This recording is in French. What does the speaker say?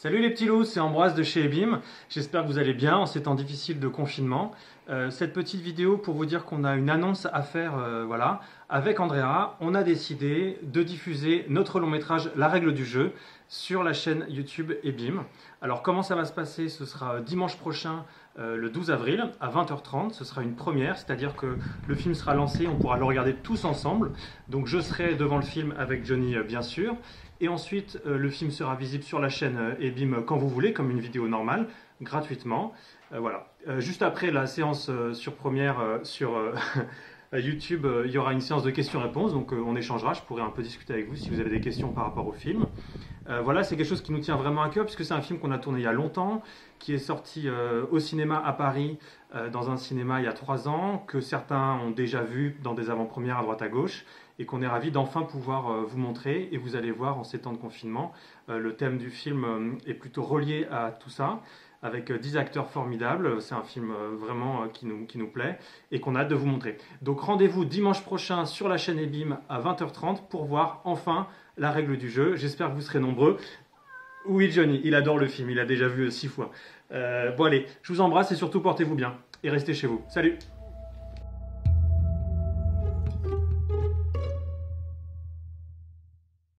Salut les petits loups, c'est Ambroise de chez Ebim. J'espère que vous allez bien en ces temps difficiles de confinement. Euh, cette petite vidéo pour vous dire qu'on a une annonce à faire, euh, voilà. Avec Andrea, on a décidé de diffuser notre long métrage La règle du jeu sur la chaîne YouTube Ebim. Alors comment ça va se passer? Ce sera dimanche prochain, euh, le 12 avril, à 20h30. Ce sera une première, c'est-à-dire que le film sera lancé, on pourra le regarder tous ensemble. Donc je serai devant le film avec Johnny, bien sûr. Et ensuite, euh, le film sera visible sur la chaîne euh, Ebim quand vous voulez, comme une vidéo normale, gratuitement. Euh, voilà. juste après la séance sur première sur YouTube, il y aura une séance de questions-réponses, donc on échangera. Je pourrai un peu discuter avec vous si vous avez des questions par rapport au film. voilà, c'est quelque chose qui nous tient vraiment à cœur, puisque c'est un film qu'on a tourné il y a longtemps, qui est sorti au cinéma à Paris, dans un cinéma il y a trois ans, que certains ont déjà vu dans des avant-premières à droite à gauche et qu'on est ravi d'enfin pouvoir euh, vous montrer. Et vous allez voir en ces temps de confinement, euh, le thème du film euh, est plutôt relié à tout ça avec 10 acteurs formidables. C'est un film vraiment qui nous, qui nous plaît et qu'on a hâte de vous montrer. Donc rendez-vous dimanche prochain sur la chaîne Ebim à 20h30 pour voir enfin la règle du jeu. J'espère que vous serez nombreux. Oui, Johnny, il adore le film, il a déjà vu six fois. bon allez, je vous embrasse et surtout portez-vous bien et restez chez vous. Salut